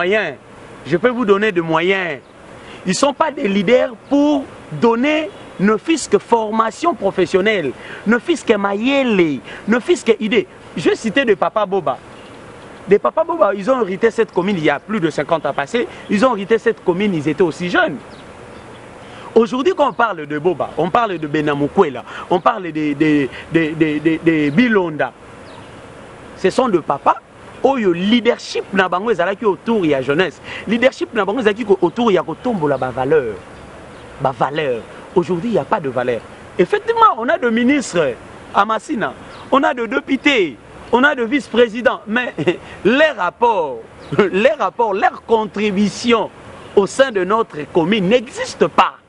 moyens. Je peux vous donner des moyens. Ils ne sont pas des leaders pour donner ne fils que formation professionnelle, ne fils que maïele, ne fût que idée. Je citais de Papa Boba. Des Papa Boba, ils ont hérité cette commune il y a plus de 50 ans passés. Ils ont hérité cette commune, ils étaient aussi jeunes. Aujourd'hui, quand on parle de Boba, on parle de Benamoukouela, on parle de, de, de, de Bilonda, ce sont de papas oyo leadership na bango ezalaki autour ya jeunesse leadership na bango ezalaki autour ya kotombola bavaleur bavaleur aujourd'hui il n'y a pas de valeur effectivement on a de ministre à masina on a de député on a de vice-président mais les rapports les rapports leur contribution au sein de notre commune n'existe pas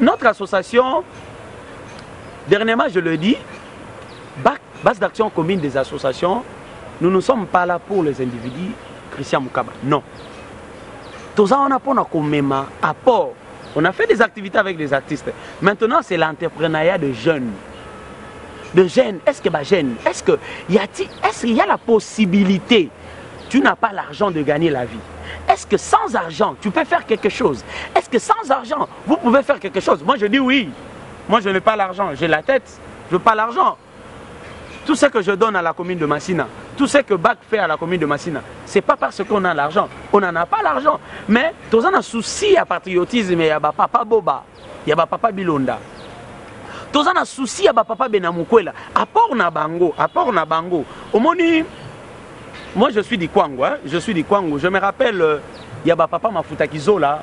notre association, dernièrement je le dis, base d'action commune des associations, nous ne sommes pas là pour les individus, Christian Moukaba, non toza apport on a fait des activités avec des artistes maintenant c'est l'entrepreneuriat de jeunes de jeunes est-ce que bah, jeunes? est-ce que y a est-ce qu'il y a la possibilité tu n'as pas l'argent de gagner la vie est-ce que sans argent tu peux faire quelque chose est-ce que sans argent vous pouvez faire quelque chose moi je dis oui moi je n'ai pas l'argent j'ai la tête je veux pas l'argent tout ce que je donne à la commune de Massina tout ce que BAC fait à la commune de Massina, c'est pas parce qu'on a l'argent, on n'en a pas l'argent. Mais tous un souci à patriotisme Y'a a papa Boba, ya ba papa bilonda toza na souci ya ba papa bena mukwela apport na bango apport na bango omoni moi je suis du kwango hein? je suis du kwango je me rappelle euh, ya ba papa mafuta kizola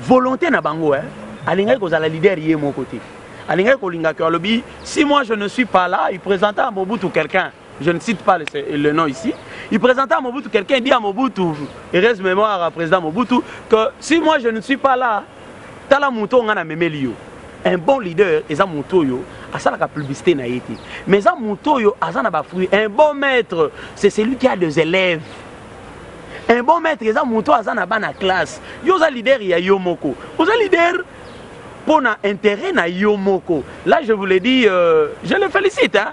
volonté na bango hein? alingaki kozala leader ye moko te alingaki kolingaka alobi si moi je ne suis pas là il présenta à mobutu quelqu'un je ne cite pas le, le nom ici, il présenta à Mobutu, quelqu'un dit à Mobutu, heureuse mémoire à président Mobutu, que si moi je ne suis pas là, tala moto nga na memeli yo. Un bon leader eza moto oyo asalaka publicité na ye te. Mais eza moto oyo aza na ba fruits. Un bon maître, c'est celui qui a des élèves. Un bon maître eza moto aza na bana classe. Yo oza leader ya yo moko. Oza leader pour na intérêt na yo moko. Là je vous le dis, euh, je le félicite hein.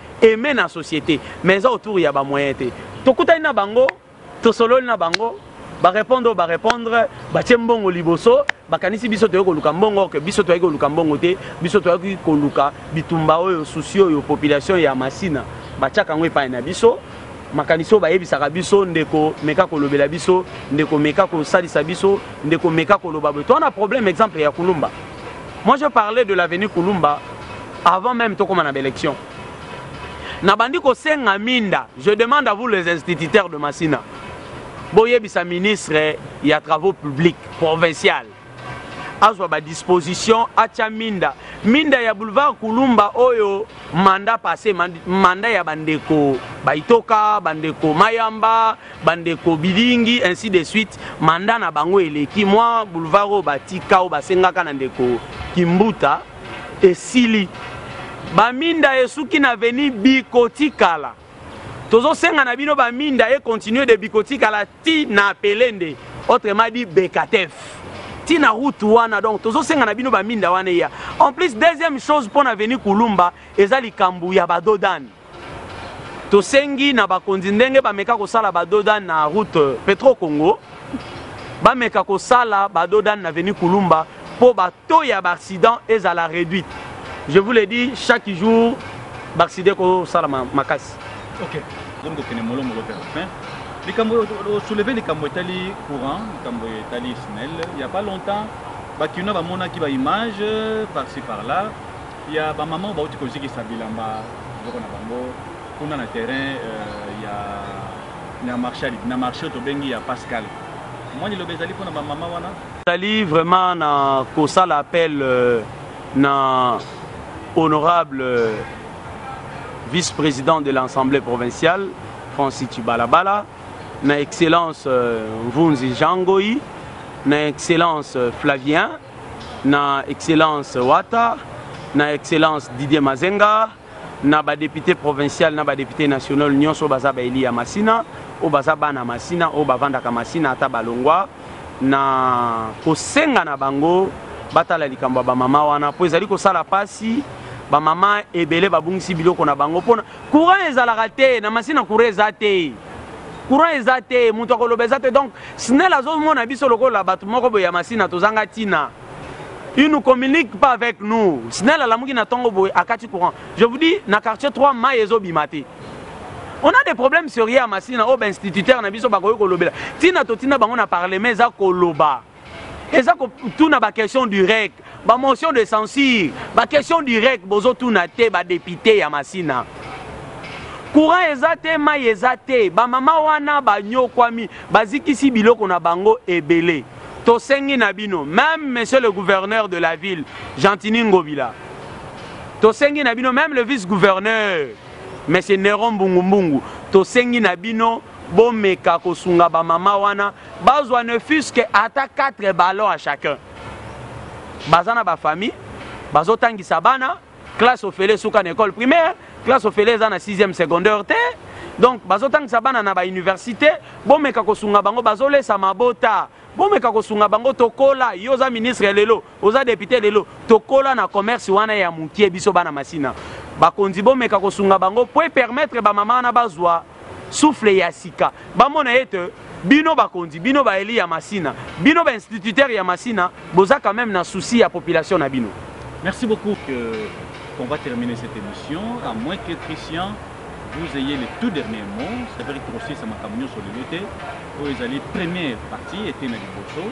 aime na societe mais eza autour ya ba moyen te tokutani na bango tosololi na bango barépondre oyo barépondre batie mbongo liboso bakanisi biso toyei koluka mbongo ke biso toyaki koluka mbongo te biso toyaki koluka bitumba oyo susi oyo population ya masina batiaka yango epai na biso makanisi oyo bayebisaka biso ndeko meka kolobela biso ndeko meka kosalisa biso ndeko meka koloba boye towana problème exemple ya kulumba Moi je parlais de l'avenue Kulumba avant même tokoma na élection. Nabandi kosenga minda, je demande à vous les instituteurs de Masina. Boyebisa ministre ya travaux publics provincial azwa ba disposition acha minda minda ya boulevard Kulumba oyo mandat passé mandat ya bandeko baitoka bandeko mayamba bandeko bilingi ainsi de suite manda na bango eleki mwa boulevard oyo batika oyo basengaka na ndeko kimbuta esili baminda esuki na veni bikotikala tozosenga na bino baminda econtinue de bikotikala ti na pelende autrement dit bekatef ti na route wana donc tozosenga na bino baminda wana eya en plus deuxième chose mpo na veni kulumba eza likambo ya badodane Tosengi na bakonzi ndenge bameka kosala ba dodane na route Petro Congo, bameka kosala ba dodane na avenue Kulumba mpo ba taux ya ba accidents ezala reduite. Je vous le dis chaque jour ba accidents ekosalama makasi. Okay. Tozali kokende molo molo vers la fin. Likambo osouleve likambo etali courant, likambo etali SNEL. Il n'y a pas longtemps, bakinois bamonaki ba images par ci par là ya ba maman bawuti kozikisa bilamba biloko na bango kuna na terrain euh, ya na marché na marché oyo tobengi ya pascal mwa liloba ezali mpo na bamama wana ezali vraiment na kosala appel euh, na honorable euh, vice-président de l'assemblée provinciale francis tubalabala na excellence euh, mvunzi jean goyi na excellence euh, flavien na excellence wata na excellence didier mazenga na badepute provincial na badepute national nyonso oyo baza baeli ya masina oyo baza bana masina oyo bavandaka masina ata balongwa na kosenga na bango batala likambo ya bamama wana mpo ezali kosala mpasi bamama ebele babungisi biloko na bango mpona Courant ezalaka te na masina courant eza te courant eza te moto akoloba eza te donc snel azomona biso lokola bato moko boye ya masina tozanga ntina il nous communique pas avec nous snel alamuki na ntongo boye akati courant je vous dis na quartier 3 mai ezobima te on a des problèmes sérieux ya masina oyo bainstituteur na biso bakoki kolobela ntina totinda bango na parlement eza koloba eza kotuna baquestion du rec bamotion de censure baquestion du rec bozotuna te badepute ya masina courant eza te mai eza te bamama wana banyokwami bazikisi biloko na bango ebele tosengi na bino meme monsieur le gouverneur de la ville gentini ngobila tosengi na bino meme le vice gouverneur monsieur neron mbungumbungu tosengi na bino bomeka kosunga bamama wana bazwa ne fus que ata 4 ballon à chacun baza na bafamille bazotangisa bana classe ofele esuka na école primaire classe ofele eza na 6e secondaire te donc bazotangisa bana na bauniversité bomeka kosunga bango bazolesa mabota bomeka kosunga bango tokola yo oza ministre lelo oza depute lelo tokola na commerce wana ya mukie biso bana masina bakonzi bomeka kosunga bango po epermettre bamama wana bazwa souffle ya sika bamona ete bino bakonzi bino baeli ya masina bino bainstituteur ya masina boza quand même na souci ya population na bino merci beaucoup que on va terminer cette émission à moins que christian vous ayez les tout derniers mots c'est-à-dire que tosisa makambo nyonso lelo te oyo ezali première partie ete na liboso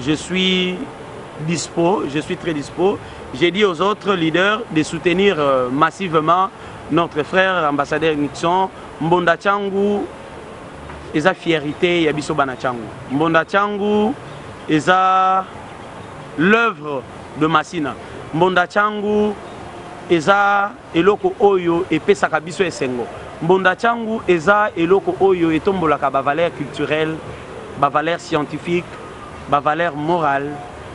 Je suis dispo, je suis très dispo. J'ai dit aux autres leaders de soutenir euh, massivement notre frère ambassadeur Nixon Mbonda Changu eza fierté ya biso bana Changu. Mbonda Changu eza l'œuvre de Masina. Mbonda Changu eza Eloko oyo epesaka biso esengo. Mbonda tshangu eza eloko oyo etombolaka ba valeurs culturelles, ba valeurs scientifiques, ba valeurs morales,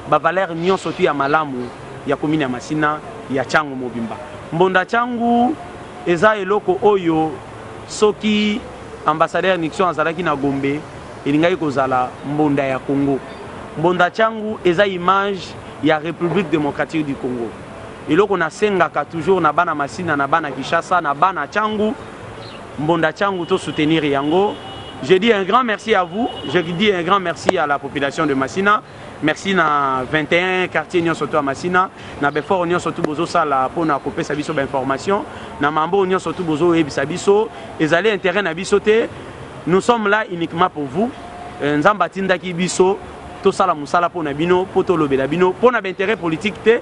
ba valeurs nionso tout ya malamu ya commune ya Masina, ya Tshangu mobimba. Mbonda tshangu eza eloko oyo soki Ambassadeur Nixon azalaki na Gombe, elingaki kozala mbonda ya Congo. Mbonda tshangu eza image ya Republique Democratique du Congo. Eloko na sengaka toujours na bana Masina na bana Kinshasa na bana Tshangu Mbonda Tshangu to soutenir yango. Je dis un grand merci à vous. Je dis un grand merci à la population de Masina. Merci na 21 quartier nionso to ya Masina na befort nionso to bozo sala pona ko pesa biso ba information na mambo nionso to bozo yebisa biso ezali intérêt na biso te. Nous sommes là uniquement pour vous. Euh, Nzamba tindaki biso tosala musala pona bino po tolobela bino pona ba intérêt politique te.